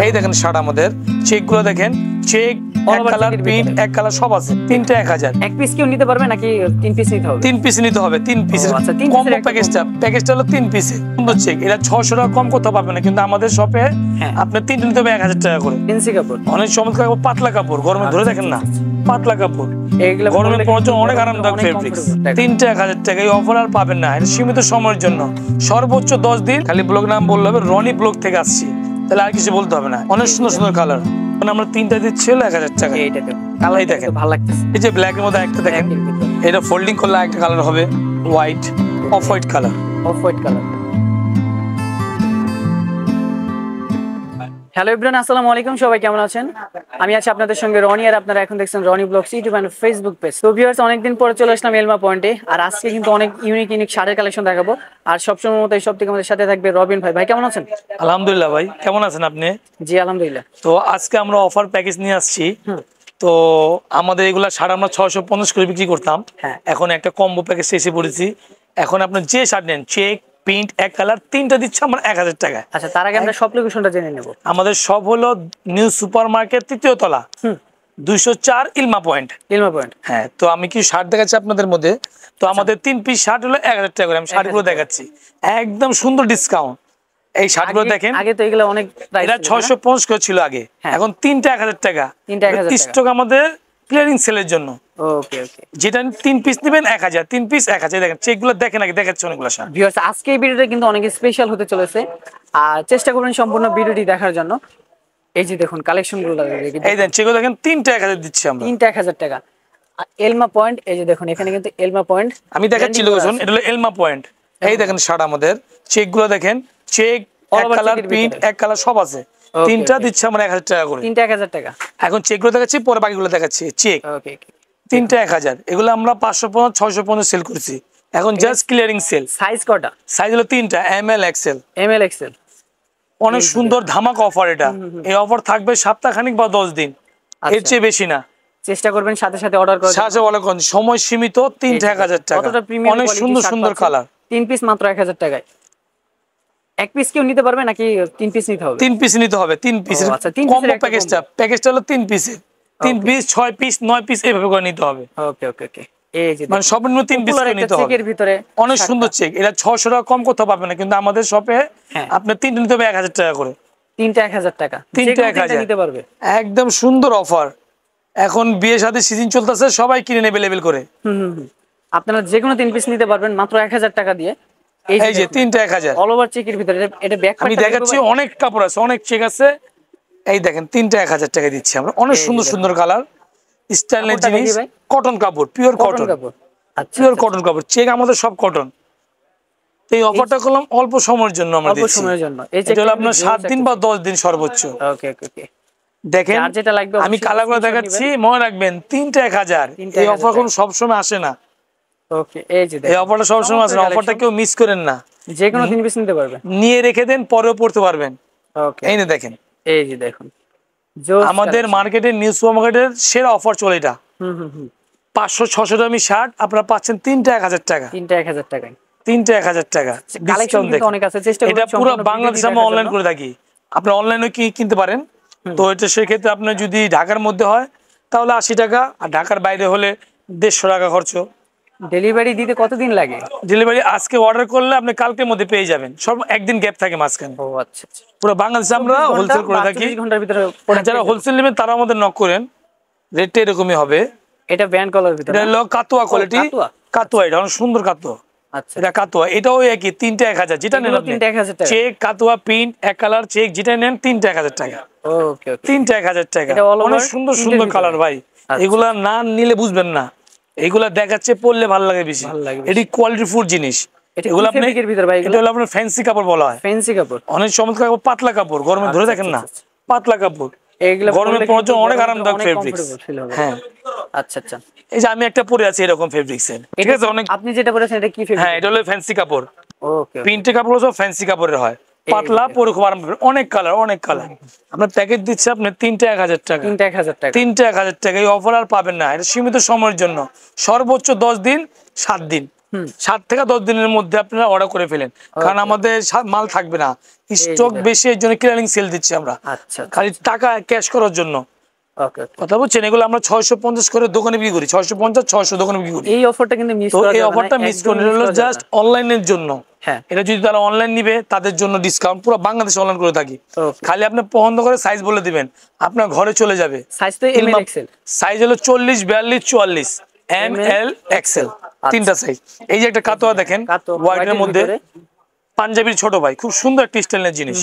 এই দেখেন শার্ট আমাদের চেকগুলো দেখেন চেক এক কালার প্রিন্ট এক কালার সব আছে তিনটা এক হাজার। এক পিস কেউ নিতে পারবে নাকি তিন পিস নিতে হবে? তিন পিস নিতে হবে তিন পিস ও, আচ্ছা, তিন কম্বো প্যাকেজটা প্যাকেজটা হলো তিন পিসের সুন্দর চেক এটা ছশো টাকা কম করতে পারবে না কিন্তু আমাদের শপে হ্যাঁ। আপনার নিতে হবে এক হাজার টাকা করে। ফেন্সি কাপড়। অনেক চমৎকার পাতলা কাপড় গরমে ধরে আচ্ছা, দেখেন না আচ্ছা, পাতলা কাপড়। গরমে পড়ার জন্য অনেক আরামদায়ক ফেব্রিক্স তিনটা এক হাজার টাকা এই অফার আর পাবেন না এটা সীমিত সময়ের জন্য। সর্বোচ্চ দশ দিন খালি ব্লগ নাম বললে হবে রনি ব্লগ থেকে আসছি। তাহলে আর কিছু বলতে হবে না। অনেক সুন্দর সুন্দর কালার মানে আমরা তিনটা দিচ্ছি হলো এক হাজার টাকা। এইটা কালার দেখেন। ভালো লাগতেছে। এই যে ব্ল্যাক এর মধ্যে একটা দেখেন। এটা ফোল্ডিং করলে একটা কালার হবে। White off white colour off white colour hello Ibran আসসালামু আলাইকুম সবাই কেমন আছেন? আমি আছি আপনাদের সঙ্গে রনি আর আপনারা এখন দেখছেন Rony blogs YouTube and Facebook page তো ভিউয়ার্স অনেকদিন পরে চলে আসলাম এলমা পয়েন্টে আর আজকে কিন্তু অনেক ইউনিক ইউনিক শাড়ির কালেকশন দেখাবো। আর সবসময় মতো এই সব থেকে আমাদের সাথে থাকবে রবিন ভাই। ভাই কেমন আছেন? আলহামদুলিল্লাহ ভাই কেমন আছেন আপনি? জি আলহামদুলিল্লাহ। তো আজকে আমরা অফার প্যাকেজ নিয়ে আসছি। তো আমাদের এগুলা শার্ট আমরা ছশো পঞ্চাশ করে বিক্রি করতাম। হ্যাঁ। এখন একটা কম্বো প্যাকেজ এসে পড়েছি। এখন আপনার যে শার্ট নেন চেক প্রিন্ট এক কালার তিনটা দিচ্ছে আমরা এক হাজার টাকায়। আচ্ছা তার আগে আমরা সব লোকেশনটা জেনে নেব। আমাদের সব হলো নিউ সুপার মার্কেট তৃতীয় তলা। দুইশো চার ইলমা পয়েন্ট। ইলমা পয়েন্ট। হ্যাঁ তো আমি কি শার্ট দেখাচ্ছি আপনাদের মধ্যে? তো আমাদের তিন পিস শার্ট হলো এক হাজার টাকা করে আমি শার্টগুলো দেখাচ্ছি। একদম সুন্দর ডিসকাউন্ট এই শার্টগুলো দেখেন। আগে তো এগুলো অনেক এটা ছয়শো পঞ্চাশ ছিল আগে। হ্যাঁ। এখন তিনটা এক হাজার টাকা। তিনটা 1000 টাকা। আমাদের ক্লিয়ারিং সেলের জন্য। ওকে ওকে যেটা তিন পিস নেবেন এক হাজার। তিন পিস এক হাজার। দেখেন চেকগুলো দেখেন আগে দেখাচ্ছে অনেকগুলো শার্ট ভিউয়ার্স আজকে এই ভিডিওটা কিন্তু অনেক স্পেশাল হতে চলেছে। আর চেষ্টা করবেন সম্পূর্ণ ভিডিওটি দেখার জন্য। এই যে দেখুন কালেকশনগুলো এই দেন চেকগুলো দেখেন তিনটা এক হাজার দিচ্ছি আমরা। তিনটা এক হাজার টাকা। এলমা পয়েন্ট এই যে দেখুন এখানে কিন্তু এলমা পয়েন্ট আমি দেখাচ্ছি লোকেশন এটা হলো এলমা পয়েন্ট এই দেখেন শার্ট আমাদের। চেকগুলো দেখেন চেক এক কালার প্রিন্ট এক কালার সব আছে। তিনটা দিচ্ছে আমরা এক হাজার টাকা করে। তিনটা এক হাজার টাকা। এখন চেকগুলো দেখাচ্ছি পরে বাকিগুলো দেখাচ্ছি। চেক তিনটা এক হাজার। এগুলো আমরা পাঁচশো পঞ্চাশ ছয়শো পঞ্চাশ সেল করছি। এখন জাস্ট ক্লিয়ারিং সেল সাইজ কটা? সাইজ হলো তিনটা M L XL M L XL অনেক সুন্দর ধামাক অফার এটা। এই অফার থাকবে সপ্তাহখানিক বা দশ দিন। এর আচ্ছা। চেয়ে বেশি না। চেষ্টা করবেন সাথে সাথে অর্ডার করার জন্য। সাহায্য বলে কোন সময় সীমিত তিনটা এক হাজার টাকা। অনেক সুন্দর সুন্দর কালার তিন পিস মাত্র এক হাজার টাকায়। এক পিস কেউ নিতে পারবে নাকি তিন পিস নিতে হবে? তিন পিস নিতে হবে তিন আচ্ছা, piece-এর কম্বো প্যাকেজটা প্যাকেজটা হলো তিন পিসের তিন পিস ছয় পিস নয় পিস এইভাবে করে নিতে হবে। ওকে ওকে ওকে মানে সর্বনিম্ন তিন পিস Popular করে একটা নিতে হবে। ভিতরে অনেক সুন্দর চেক এটা ছশো টাকা কম না কিন্তু আমাদের শপে হ্যাঁ। আপনার তিনটা নিতে হবে এক হাজার টাকা করে। তিনটা এক হাজার টাকা। তিনটা এক হাজার। নিতে পারবে। একদম সুন্দর অফার এখন বিয়ে সাথে সিজন চলতেছে সবাই কিনে নেবে লেবেল করে। আপনারা যে কোনো তিন পিস নিতে পারবেন মাত্র এক হাজার টাকা দিয়ে। এই যে তিনটা এক হাজার। অল ওভার চেকের ভিতরে এটা- এটা ব্যাক আমি দেখাচ্ছি অনেক কাপড় আছে অনেক চেক আছে। এই দেখেন তিনটা এক হাজার টাকা দিচ্ছি আমরা। অনেক সুন্দর সুন্দর কালার স্টাইলের জিনিস কটন কাপড় পিওর কটন আচ্ছা পিওর কটন কাপড় চেক আমাদের সব কটন এই অফারটা করলাম অল্প সময়ের জন্য আমরা অল্প সময়ের জন্য। এই এটা হলো আপনার সাত দিন বা দশ দিন সর্বোচ্চ। ওকে ওকে ওকে দেখেন যেটা লাগবে আমি অবশ্যই কালারগুলো দেখাচ্ছি মনে রাখবেন তিনটা এক হাজার। তিনটা এই অফার কোন সবসময় আসে না। ওকে এই যে এই অফারটা সবসময় আসে অফারটা কেউ মিস করেন না। যে কোনো তিন পিস নিতে পারবে নিয়ে রেখে দেন পরেও পড়তে পারবেন। ওকে। এই না দেখেন। এই যে দেখুন। আমাদের collection। মার্কেটের নিউ সুপার মার্কেটের সেরা অফার চলে এটা। পাঁচশো ছশো দামি শার্ট আপনারা পাচ্ছেন তিনটা এক হাজার টাকা। তিনটা এক হাজার টাকায়। তিনটা এক হাজার টাকা। কালেকশন। অনেক আছে চেষ্টা এটা পুরো বাংলাদেশে আমরা অনলাইন করে থাকি। আপনি অনলাইনে কি কিনতে পারেন। তো এটা সেক্ষেত্রে আপনার যদি ঢাকার মধ্যে হয় তাহলে আশি টাকা। আর ঢাকার বাইরে হলে দেড়শো টাকা খরচ। ডেলিভারি দিতে কতদিন লাগে? ডেলিভারি আজকে অর্ডার করলে আপনি কালকের মধ্যে পেয়ে যাবেন। সব একদিন গ্যাপ থাকে মাঝখানে। ও আচ্ছা আচ্ছা। পুরো বাংলাদেশে আমরা হোলসেল করে থাকি। 48 ঘণ্টার ভিতরে আর যারা হোলসেল নেবেন তারা আমাদের নক করেন। রেটটা এরকমই হবে। এটা ব্যান্ড কলার ভিতরে এটা হলো কাতুয়া কোয়ালিটি কাতুয়া? এটা অনেক সুন্দর কাতুয়া। আচ্ছা। এটা কাতুয়া। এটাও একই তিনটা এক হাজার। যেটা নেন তিনটা এক হাজার টাকা। চেক কাতুয়া প্রিন্ট এক কালার চেক যেটা নেন তিনটা এক হাজার টাকা। ওকে ওকে তিনটা এক হাজার টাকা। অনেক সুন্দর সুন্দর কালার ভাই। আচ্ছা। এগুলা না নিলে বুঝবেন না। এগুলা দেখাচ্ছে পড়লে ভালো লাগে বেশি। ভালো লাগে এটি কোয়ালিটি ফুড জিনিস। এগুলো আপনি? এটা হলো আপনার ফ্যান্সি কাপড় বলা হয়। ফ্যান্সি কাপড়। অনেক চমৎকার কাপড় পাতলা কাপড়। গরমে ধরে আচ্ছা, দেখেন না। আচ্ছা, পাতলা কাপড়। গরমে জন্য অনেক আরামদায়ক হবে। হ্যাঁ। আচ্ছা আচ্ছা। এই যে আমি একটা পরে আছি এরকম ফেব্রিক্স এর। ঠিক আছে অনেক আপনি যেটা বলেছেন এটা কি হ্যাঁ এটা হলো ফ্যান্সি কাপড়। ওকে প্রিন্টের কাপড় সব ফ্যান্সি কাপড়ের হয়। পাতলা পরুক খুব আরাম অনেক কালার অনেক কালার আপনার প্যাকেজ দিচ্ছে আপনি তিনটা এক হাজার টাকা। তিনটা এক হাজার টাকা। তিনটা এক হাজার টাকা। এই অফার আর পাবেন না। এটা সীমিত সময়ের জন্য। সর্বোচ্চ দশ দিন সাত দিন। সাত থেকে দশ দিনের মধ্যে আপনারা অর্ডার করে ফেলেন। কারণ আমাদের মাল থাকবে না। স্টক বেশি এর জন্য ক্লিয়ারিং সেল দিচ্ছি আমরা। আচ্ছা খালি টাকা ক্যাশ করার জন্য। কথা বলছেন এগুলো আমরা ছয়শো পঞ্চাশ করে দোকানে বিক্রি করি। ছয়শো পঞ্চাশ ছয়শো দোকানে বিক্রি করি। এই অফারটা কিন্তু করা এই অফারটা মিস হলো জাস্ট অনলাইনের জন্য। হ্যাঁ। এটা যদি তারা অনলাইন নিবে তাদের জন্য ডিসকাউন্ট পুরো বাংলাদেশে অনলাইন করে থাকি। খালি আপনি পছন্দ করে সাইজ বলে দিবেন। আপনার ঘরে চলে যাবে। সাইজ তো এম এক্সেল সাইজ হলো চল্লিশ বিয়াল্লিশ চুয়াল্লিশ। এম এল এক্সেল তিনটা সাইজ এই যে একটা কাতোয়া দেখেন হোয়াইটের মধ্যে। পাঞ্জাবির ছোট ভাই। খুব সুন্দর একটা স্টাইলের জিনিস।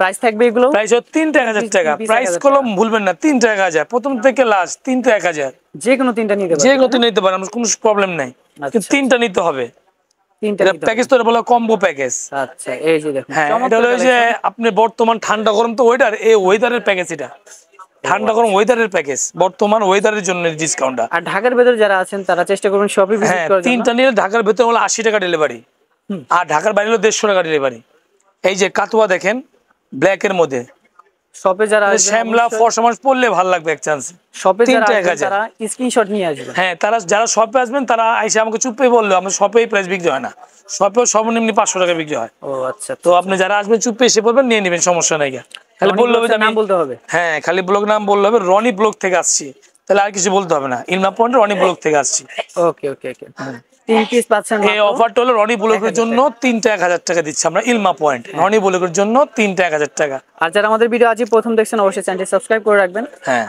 প্রাইস থাকবে এগুলো? প্রাইস তিনটা এক হাজার টাকা। প্রাইস কলম ভুলবেন না তিনটা এক হাজার। প্রথম থেকে লাস্ট তিনটা এক হাজার। যে কোনো তিনটা নিতে যে পারবেন কত নিতে পারেন আমার কোনো প্রবলেম নাই। কিন্তু আচ্ছা। তিনটা নিতে হবে। তিনটা আচ্ছা হ্যাঁ বর্তমান ঠান্ডা গরম তো ওয়েদার এই ওয়েদারের প্যাকেজ এটা। ঠান্ডা গরম ওয়েদারের প্যাকেজ বর্তমান ওয়েদারের জন্য ডিসকাউন্টটা আর ঢাকার ভেতরে যারা আছেন তারা চেষ্টা করবেন শপে ভিজিট হ্যাঁ করার জন্য। তিনটা নিলে ঢাকার ভেতরে হলো আশি টাকা ডেলিভারি আর ঢাকার বাইরে হলো দেড়শো টাকা ডেলিভারি এই যে কাতুয়া দেখেন ব্ল্যাক এর মধ্যে। শপে যারা শ্যামলা অবশ্যই ফর্সা পড়লে ভালো লাগবে এক চান্স শপে যারা স্ক্রিনশট নিয়ে আসবেন হ্যাঁ তারা যারা শপে আসবেন তারা এসে আমাকে চুপে বলল আমার শপে এই প্রাইস বিক্রি হয় না। শপেও সর্বনিম্ন পাঁচশো টাকা বিক্রি হয়। ও আচ্ছা তো আপনি যারা আসবেন চুপে এসে বলবেন নিয়ে নেবেন সমস্যা নাই। খালি বললে হবে নাম বলতে হবে। হ্যাঁ খালি ব্লগ নাম বললে হবে রনি ব্লগ থেকে আসছি। তাহলে আর কিছু বলতে হবে না। ইলমা পয়েন্ট রনি ব্লগ থেকে আসছি। ওকে ওকে ওকে তিন পিস পাচ্ছেন এই অফারটা হলো রনি ব্লগের জন্য তিনটা এক হাজার টাকা দিচ্ছি আমরা ইলমা পয়েন্ট। রনি জন্য তিনটা এক হাজার টাকা। আর যারা আমাদের ভিডিও আজই প্রথম দেখছেন অবশ্যই চ্যানেলটি সাবস্ক্রাইব করে রাখবেন। হ্যাঁ।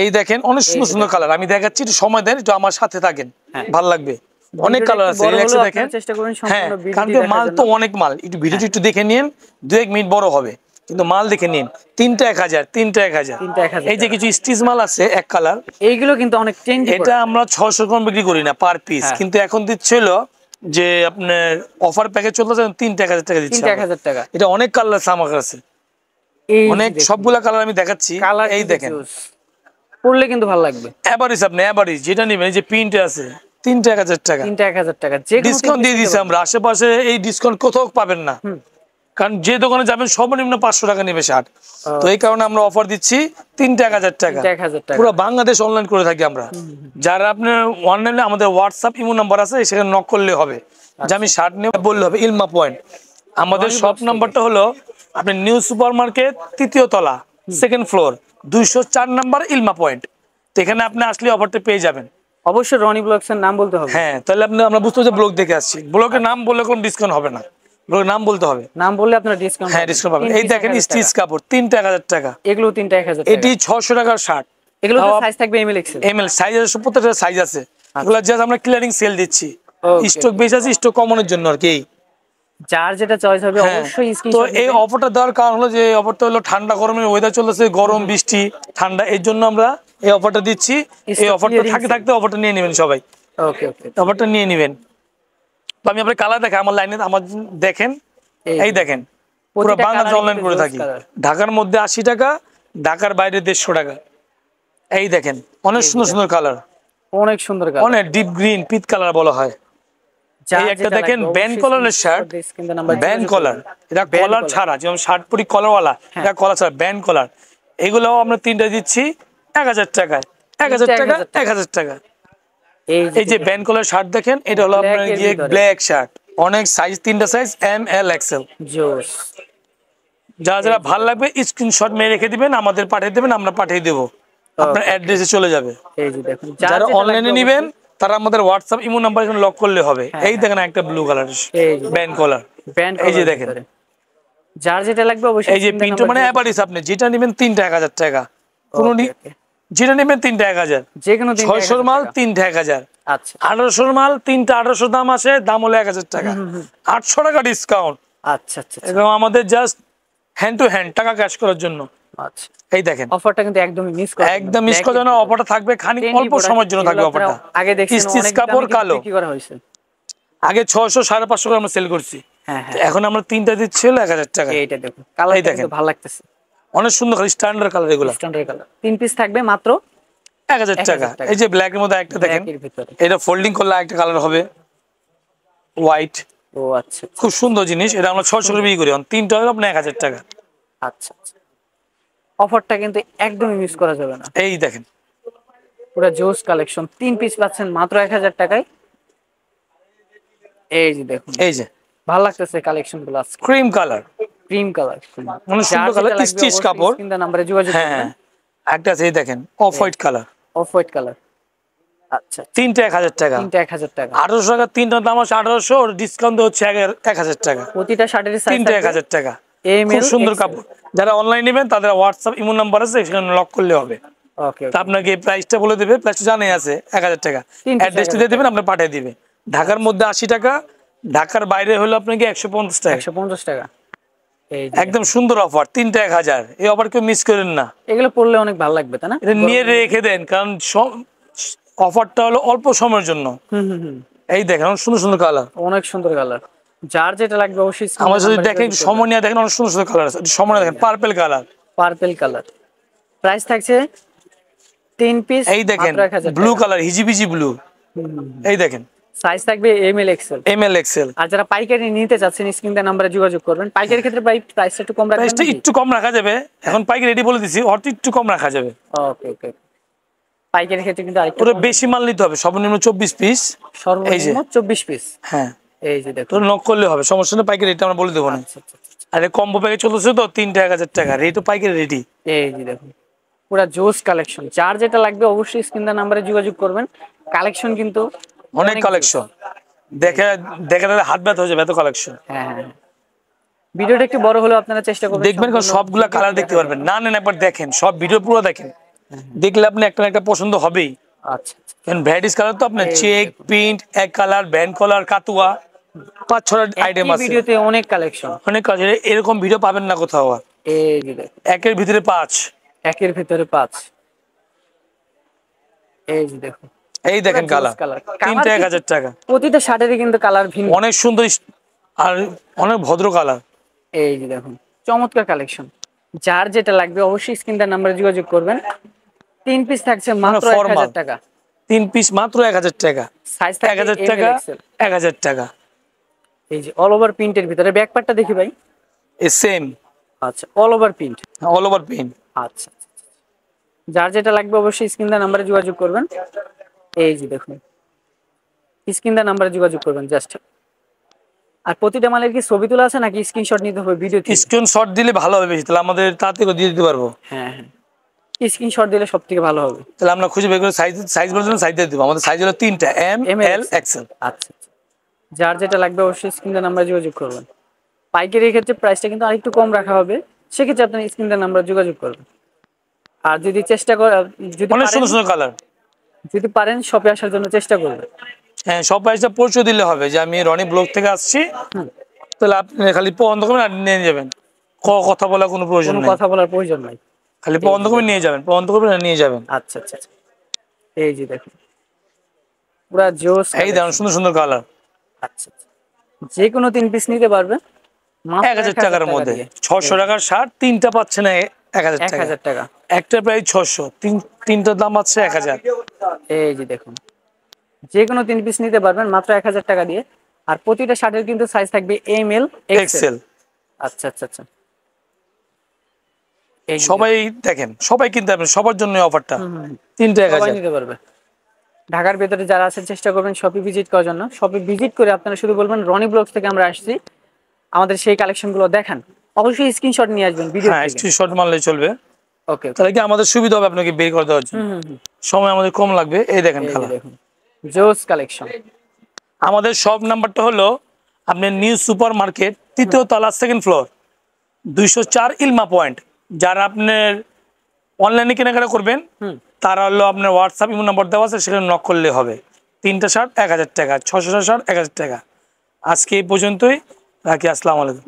এই দেখেন অনেক সুন্দর সুন্দর কালার আমি দেখাচ্ছি একটু সময় দেন একটু আমার সাথে থাকেন। হ্যাঁ। ভালো লাগবে। অনেক কালার আছে রিল্যাক্সে দেখেন। চেষ্টা হ্যাঁ সম্পূর্ণ মাল তো অনেক মাল। একটু ভিডিওটি একটু দেখে নিন দু এক মিনিট বড় হবে। কিন্তু মাল দেখে নিন। তিনটা এক হাজার তিনটা এক হাজার। এই যে কিছু স্টিচ মাল আছে এক কালার এইগুলো কিন্তু অনেক এটা আমরা ছশো কম বিক্রি করি না পার পিস হ্যাঁ। কিন্তু এখন দিচ্ছিল যে আপনার অফার প্যাকেজ চলতেছে তিনটা এক হাজার টাকা দিচ্ছে এক হাজার টাকা। এটা অনেক কালার আছে আমার কাছে। অনেক সবগুলা কালার আমি দেখাচ্ছি। কালার এই দেখেন। পড়লে কিন্তু ভালো লাগবে। অ্যাভারেজ আপনি অ্যাভারেজ যেটা নেবেন এই যে প্রিন্টে আছে তিনটা এক হাজার টাকা। তিনটা এক হাজার টাকা। যে ডিসকাউন্ট দিয়ে দিচ্ছি আমরা। আশেপাশে এই ডিসকাউন্ট কোথাও পাবেন না। কারণ যে দোকানে যাবেন সর্বনিম্ন পাঁচশো টাকা নেবে শার্ট। তো এই কারণে আমরা অফার দিচ্ছি তিনটা এক হাজার টাকা। পুরো বাংলাদেশ অনলাইন করে থাকি আমরা। যারা আপনার অনলাইনে আমাদের হোয়াটসঅ্যাপ ইমো নাম্বার আছে সেখানে নক করলে হবে। যে আমি শার্ট নেব বললে হবে ইলমা পয়েন্ট আমাদের শপ নাম্বারটা হলো আপনি নিউ সুপার মার্কেট তৃতীয় তলা সেকেন্ড ফ্লোর দুইশো চার নাম্বার ইলমা পয়েন্ট তো এখানে আপনি আসলে অফারটা পেয়ে যাবেন। অবশ্যই রনি ব্লগস এর নাম বলতে হবে। হ্যাঁ তাহলে আপনি আমরা বুঝতে পারছি ব্লগ দেখে আসছি। ব্লগের নাম বললে কোনো ডিসকাউন্ট হবে না। নাম বলতে হবে? নাম বললে আপনার ডিসকাউন্ট হ্যাঁ ডিসকাউন্ট পাবেন। এই দেখেন স্টিচ কাপড় তিনটা এক হাজার টাকা। এগুলো তিনটা এক হাজার এটি ছশো টাকার শার্ট। এগুলো তাও সাইজ থাকবে M L XL M size আছে প্রত্যেকটা সাইজ আছে। এগুলো জাস্ট আমরা ক্লিয়ারিং সেল দিচ্ছি. স্টক বেশি আছে স্টক কমানোর জন্য আর কি। যার যেটা চয়েস হবে হ্যাঁ। অবশ্যই তো স্ক্রিনশট এই অফারটা দেওয়ার কারণ হলো যে অফারটা হলো ঠান্ডা গরমের ওয়েদার চলতেছে গরম বৃষ্টি ঠান্ডা এর জন্য আমরা এই অফারটা দিচ্ছি। এই অফারটা থাকতে থাকতে অফারটা নিয়ে নেবেন সবাই। ওকে ওকে অফারটা নিয়ে নেবেন। তো আমি আপনার কালার দেখেন আমার লাইনে আমার দেখেন এই দেখেন পুরো বাংলাদেশ অনলাইন করে থাকি। ঢাকার মধ্যে আশি টাকা ঢাকার বাইরে দেড়শো টাকা। এই দেখেন অনেক সুন্দর সুন্দর কালার অনেক সুন্দর অনেক ডিপ গ্রিন পিত কালার বলা হয়। এই একটা দেখেন ব্যান্ড কলারের শার্ট ব্যান্ড কলার এটা কলার ছাড়া যেমন শার্ট পরি কলারওয়ালা হ্যাঁ। এটা কলার ছাড়া ব্যান্ড কলার এগুলোও আমরা তিনটা দিচ্ছি এক হাজার টাকায়। এক হাজার টাকা 1000 টাকা। এক হাজার টাকা। এই যে ব্যান্ড কলার শার্ট দেখেন এটা হলো আপনার গিয়ে ব্ল্যাক শার্ট অনেক সাইজ তিনটা সাইজ এম এল এক্সেল জোস। যারা যারা ভালো লাগবে স্ক্রিনশট মেরে রেখে দিবেন আমাদের পাঠিয়ে দেবেন আমরা পাঠিয়ে দেবো। আপনার অ্যাড্রেসে চলে যাবে। এই যে দেখুন যারা অনলাইনে নেবেন তারা আমাদের হোয়াটসঅ্যাপ ইমো নাম্বার এখানে লক করলে হবে। হ্যাঁ, এই দেখেন একটা ব্লু কালার। ব্যান্ড কলার এই যে দেখেন। যার যেটা লাগবে অবশ্যই এই যে পিন্টু মানে অ্যাভারেজ আপনি যেটা নেবেন তিনটা এক হাজার টাকা। কোনো। যেটা নেবেন তিনটা এক হাজার। যে কোনো ছয়শোর মাল। তিনটা এক হাজার। আচ্ছা। আঠারোশোর মাল তিনটা আঠারোশো দাম আসে দাম হলো এক হাজার টাকা। আটশো টাকা ডিসকাউন্ট আচ্ছা আচ্ছা আচ্ছা, এবং আমাদের জাস্ট হ্যান্ড টু হ্যান্ড টাকা ক্যাশ করার জন্য। আচ্ছা। এই দেখেন। অফারটা কিন্তু একদমই মিস করা একদম মিস অফারটা থাকবে খানিক অল্প সময়ের জন্য থাকবে অফারটা। আগে অনেক কাপড় কালো। করা হয়েছে। আগে আমরা সেল করছি। হ্যাঁ হ্যাঁ। এখন আমরা তিনটা দিচ্ছি হলো এক হাজার টাকা। এইটা দেখুন। কালারটা দেখেন। কিন্তু ভালো লাগতেছে। অনেক সুন্দর স্ট্যান্ডার্ড কালার এগুলো। স্ট্যান্ডার্ড কালার তিন পিস থাকবে মাত্র এক হাজার 1000 টাকা। এই যে ব্ল্যাক এর মধ্যে একটা দেখেন। এটা ফোল্ডিং করলে একটা কালার হবে। হোয়াইট ও আচ্ছা খুব সুন্দর জিনিস। এটা আমরা ছশো করে বিক্রি করি। তিনটা হবে আপনার এক হাজার টাকা। আচ্ছা আচ্ছা। অফারটা কিন্তু একদমই মিস করা যাবে না। এই দেখেন। পুরো জোস কালেকশন তিন পিস পাচ্ছেন মাত্র এক হাজার টাকায়। এই যে দেখুন। এই যে। ভালো লাগতেছে কালেকশনগুলো ক্রিম কালার ক্রিম কালার। অনেক সুন্দর colour, stitch কাপড়। নাম্বারে যোগাযোগ হ্যাঁ একটা আছে দেখেন off white colour. Off white colour. আচ্ছা। তিনটা এক হাজার টাকা। তিনটা এক হাজার টাকা। আঠারোশো টাকা তিনটার দাম আছে আঠারোশো ডিসকাউন্ট হচ্ছে এক- এক হাজার টাকা। প্রতিটা শার্টের তিনটা এক হাজার টাকা। খুব সুন্দর কাপড়। যারা অনলাইন নেবেন তাদের হোয়াটসঅ্যাপ ইমো নাম্বার আছে সেখানে লক করলে হবে। আপনাকে প্রাইসটা বলে দেবে প্রাইসটা জানাই আছে এক হাজার টাকা। অ্যাড্রেসটা দিয়ে দেবেন আপনি পাঠিয়ে দিবে। ঢাকার মধ্যে আশি টাকা ঢাকার বাইরে হলো আপনাকে একশো পঞ্চাশ টাকা। একশো পঞ্চাশ টাকা। একদম সুন্দর অফার তিনটা এক হাজার। এই অফার কেউ মিস করেন না। এগুলো পড়লে অনেক ভালো লাগবে তাই না? এটা নিয়ে রেখে দেন কারণ অফারটা হলো অল্প সময়ের জন্য। এই দেখেন অনেক সুন্দর সুন্দর কালার অনেক সুন্দর কালার যার যেটা লাগবে অবশ্যই আমার যদি দেখেন সময় নিয়ে দেখেন অনেক সুন্দর সুন্দর কালার আছে। সময় দেখেন purple colour purple colour price থাকছে তিন পিস এই দেখেন ব্লু কালার হিজিবিজি ব্লু এই দেখেন। সাইজ থাকবে M L XL M L XL আর যারা পাইকারি নিতে চাচ্ছেন স্ক্রিন নাম্বারে যোগাযোগ করবেন। পাইকারি ক্ষেত্রে প্রাইস প্রাইসটা একটু কম রাখবেন প্রাইসটা একটু কম রাখা যাবে। এখন পাইকারি রেডি বলে দিছি অর্থ একটু কম রাখা যাবে। ওকে ওকে পাইকারি ক্ষেত্রে কিন্তু আরেকটু ওটা বেশি মাল নিতে হবে সর্বনিম্ন চব্বিশ পিস সর্বনিম্ন চব্বিশ পিস হ্যাঁ। এই যে দেখো নক করলে হবে সমস্যা নেই পাইকারি রেটটা আমরা বলে দেবো না। আচ্ছা আচ্ছা আচ্ছা। আরে কম্বো প্যাকেজ চলতেছে তো তিনটা এক হাজার টাকা। রেটও পাইকারি রেডি এই যে দেখুন। পুরা জোস কালেকশন যার যেটা লাগবে অবশ্যই স্ক্রিন নাম্বারে যোগাযোগ করবেন। কালেকশন কিন্তু অনেক কালেকশন দেখে দেখে দেখে হাত ব্যথা হয়ে যাবে এত কালেকশন হ্যাঁ হ্যাঁ ভিডিওটা একটু বড় হলেও আপনারা চেষ্টা করবেন দেখবেন সবগুলা কালার দেখতে পারবেন। না না একবার দেখেন সব ভিডিও পুরো দেখেন। দেখলে আপনি একটা একটা পছন্দ হবেই। আচ্ছা। কারণ ভ্যারাইটিস কালার তো আপনার চেক প্রিন্ট এক কালার ব্যান্ড কলার কাতুয়া পাঁচ ছটা আইটেম আছে। ভিডিওতে অনেক কালেকশন অনেক কাজ এরকম ভিডিও পাবেন না কোথাও আর। এই একের ভিতরে পাঁচ। একের ভিতরে পাঁচ। এই দেখুন। এই দেখেন কালার তিনটা এক হাজার টাকা। প্রতিটা শার্টেরই কিন্তু কালার ভিন্ন। অনেক সুন্দর আর অনেক ভদ্র কালার এই যে দেখুন চমৎকার কালেকশন যার যেটা লাগবে অবশ্যই স্ক্রিনটার নাম্বারে যোগাযোগ করবেন। তিন পিস থাকছে মাত্র এক। হাজার টাকা। তিন পিস মাত্র এক হাজার টাকা। সাইজ এক হাজার টাকা এক হাজার টাকা। এই যে অল ওভার প্রিন্টের ভিতরে। ব্যাক পার্টটা দেখি ভাই। এ সেম আচ্ছা all over print all over print আচ্ছা। যার যেটা লাগবে অবশ্যই স্ক্রিনটার নাম্বারে যোগাযোগ করবেন। এই যে দেখুন। স্ক্রিনটার নাম্বারে যোগাযোগ করবেন জাস্ট আর প্রতিটা মালের কি ছবি তোলা আছে নাকি স্ক্রিনশট নিতে হবে ভিডিও স্ক্রিন শট দিলে ভালো হবে বেশি তাহলে আমাদের তাড়াতাড়ি দিয়ে দিতে পারব। হ্যাঁ হ্যাঁ। স্ক্রিনশট দিলে সব থেকে ভালো হবে? তাহলে আমরা খুঁজে বের করে সাইজ সাইজ বলে দেবেন সাইজ দিয়ে দেবো। আমাদের সাইজ হলো তিনটা এম এম এল এক্সেল আচ্ছা যার যেটা লাগবে অবশ্যই স্ক্রিনটার নাম্বারে যোগাযোগ করবেন। পাইকারি ক্ষেত্রে প্রাইসটা কিন্তু আরেকটু কম রাখা হবে সেক্ষেত্রে আপনি স্ক্রিনটার নাম্বারে যোগাযোগ করবেন। আর যদি চেষ্টা কর যদি অনেক সুন্দর সুন্দর কালার যদি পারেন শপে আসার জন্য চেষ্টা করবেন। হ্যাঁ সব প্রাইসটা পরিচয় দিলে হবে যে আমি রনি ব্লক থেকে আসছি। তাহলে আপনি খালি বন্ধ করবেন আর নিয়ে যাবেন। কথা বলার কোনো প্রয়োজন কথা বলার প্রয়োজন নাই। খালি করবেন নিয়ে যাবেন। বন্ধ করবেন নিয়ে যাবেন। আচ্ছা আচ্ছা আচ্ছা। এই যে দেখুন। পুরা জোস এই দেখুন সুন্দর সুন্দর কালার। আচ্ছা আচ্ছা। যে কোনো তিন পিস নিতে পারবেন। এক হাজার টাকার মধ্যে। ছশো টাকার শার্ট তিনটা পাচ্ছে না এক হাজার এক টাকা। একটা প্রায় ছশো তিন তিনটার দাম আছে এক হাজার। এই যে দেখুন। যে কোনো তিন পিস নিতে পারবেন মাত্র এক হাজার টাকা দিয়ে। আর প্রতিটা শার্টের কিন্তু সাইজ থাকবে এম এল এক্সেল আচ্ছা আচ্ছা আচ্ছা। সবাই দেখেন। সবাই কিনতে পারবেন সবার জন্য অফারটা। তিনটা এক হাজার। নিতে পারবে। ঢাকার ভেতরে যারা আছেন চেষ্টা করবেন শপে ভিজিট করার জন্য। শপে ভিজিট করে আপনারা শুধু বলবেন রনি ব্লগস থেকে আমরা আসছি। আমাদের সেই কালেকশনগুলো দেখান। অবশ্যই স্ক্রিনশট নিয়ে আসবেন ভিডিও হ্যাঁ শর্ট মারলে চলবে। ওকে তাহলে কি আমাদের সুবিধা হবে আপনাকে বের করে দেওয়ার জন্য? সময় আমাদের কম লাগবে। এই দেখেন খেলা জোস কালেকশন। আমাদের সব নাম্বারটা হলো আপনার নিউ সুপার মার্কেট তৃতীয় তলা সেকেন্ড ফ্লোর দুইশো চার ইলমা পয়েন্ট। যারা আপনার অনলাইনে কেনাকাটা করবেন তারা হলো আপনার হোয়াটসঅ্যাপ ইমো নাম্বার দেওয়া আছে সেখানে নক করলে হবে। তিনটা শার্ট এক হাজার টাকা ছশো শার্ট এক হাজার টাকা। আজকে এই পর্যন্তই। রাখি আসসালামু আলাইকুম।